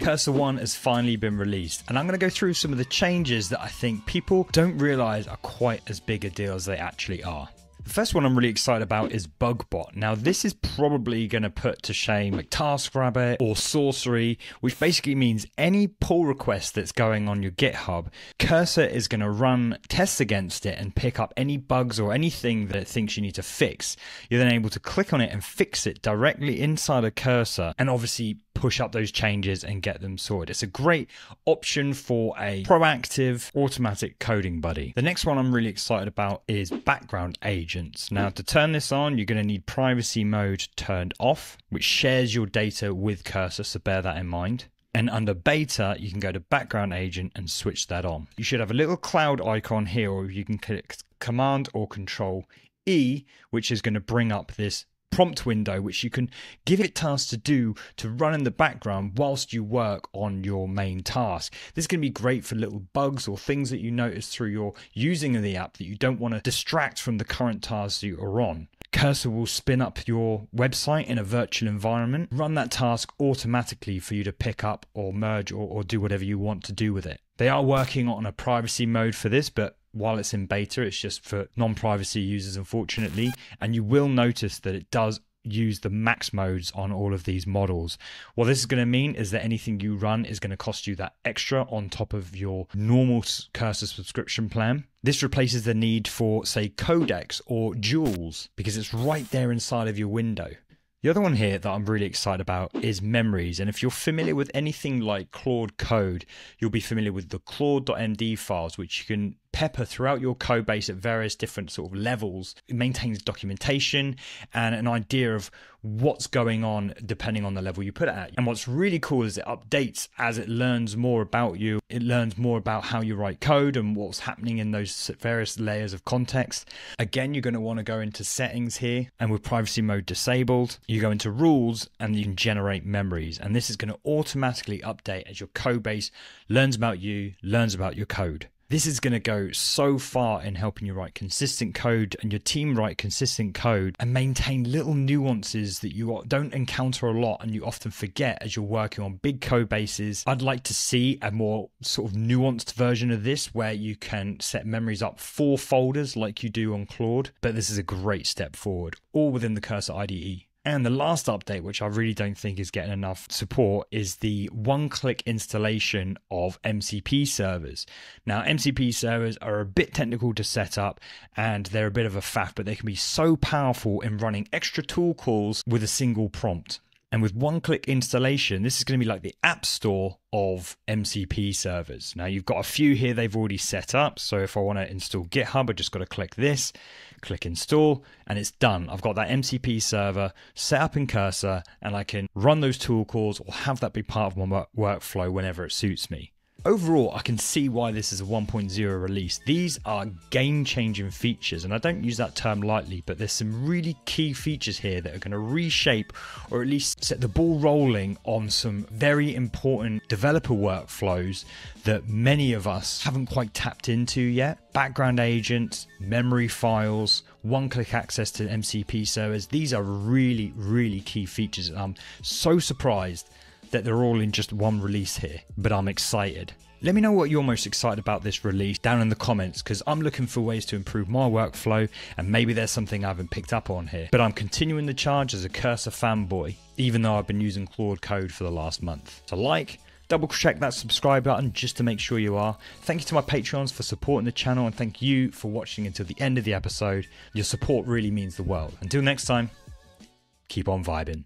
Cursor 1 has finally been released, and I'm going to go through some of the changes that I think people don't realize are quite as big a deal as they actually are. The first one I'm really excited about is BugBot. Now, this is probably going to put to shame like TaskRabbit or Sourcery, which basically means any pull request that's going on your GitHub, Cursor is going to run tests against it and pick up any bugs or anything that it thinks you need to fix. You're then able to click on it and fix it directly inside a Cursor and obviously push up those changes and get them sorted. It's a great option for a proactive automatic coding buddy. The next one I'm really excited about is background agents. Now, to turn this on, you're going to need privacy mode turned off, which shares your data with Cursor, so bear that in mind. And under beta, you can go to background agent and switch that on. You should have a little cloud icon here, or you can click command or control E, which is going to bring up this prompt window, which you can give it tasks to do to run in the background whilst you work on your main task. This is going to be great for little bugs or things that you notice through your using of the app that you don't want to distract from the current tasks you are on. Cursor will spin up your website in a virtual environment, run that task automatically for you to pick up or merge or, or do whatever you want to do with it. They are working on a privacy mode for this, but while it's in beta, it's just for non privacy users, unfortunately. And you will notice that it does use the max modes on all of these models. What this is going to mean is that anything you run is going to cost you that extra on top of your normal cursor subscription plan. This replaces the need for, say, Codex or Jules because it's right there inside of your window. The other one here that I'm really excited about is memories. And if you're familiar with anything like Claude Code, you'll be familiar with the claude.md files, which you can pepper throughout your code base at various different sort of levels. It maintains documentation and an idea of what's going on depending on the level you put it at. And what's really cool is it updates as it learns more about you. It learns more about how you write code and what's happening in those various layers of context. Again, you're going to want to go into settings here and with privacy mode disabled, you go into rules and you can generate memories. And this is going to automatically update as your code base learns about you, learns about your code. This is going to go so far in helping you write consistent code and your team write consistent code and maintain little nuances that you don't encounter a lot and you often forget as you're working on big code bases. I'd like to see a more sort of nuanced version of this where you can set memories up for folders like you do on Claude, but this is a great step forward, all within the Cursor IDE. And the last update, which I really don't think is getting enough support, is the one click installation of MCP servers. Now, MCP servers are a bit technical to set up and they're a bit of a faff, but they can be so powerful in running extra tool calls with a single prompt. And with one click installation, this is going to be like the app store of MCP servers. Now, you've got a few here they've already set up. So if I want to install GitHub, I just got to click this, click install, and it's done. I've got that MCP server set up in Cursor, and I can run those tool calls or have that be part of my workflow whenever it suits me. Overall, I can see why this is a 1.0 release. These are game changing features, and I don't use that term lightly, but there's some really key features here that are going to reshape or at least set the ball rolling on some very important developer workflows that many of us haven't quite tapped into yet. Background agents, memory files, one click access to MCP servers. These are really, really key features. I'm so surprised that they're all in just one release here, but I'm excited. Let me know what you're most excited about this release down in the comments because I'm looking for ways to improve my workflow and maybe there's something I haven't picked up on here. But I'm continuing the charge as a Cursor fanboy, even though I've been using Claude Code for the last month. So like, double check that subscribe button just to make sure you are. Thank you to my Patreons for supporting the channel and thank you for watching until the end of the episode. Your support really means the world. Until next time, keep on vibing.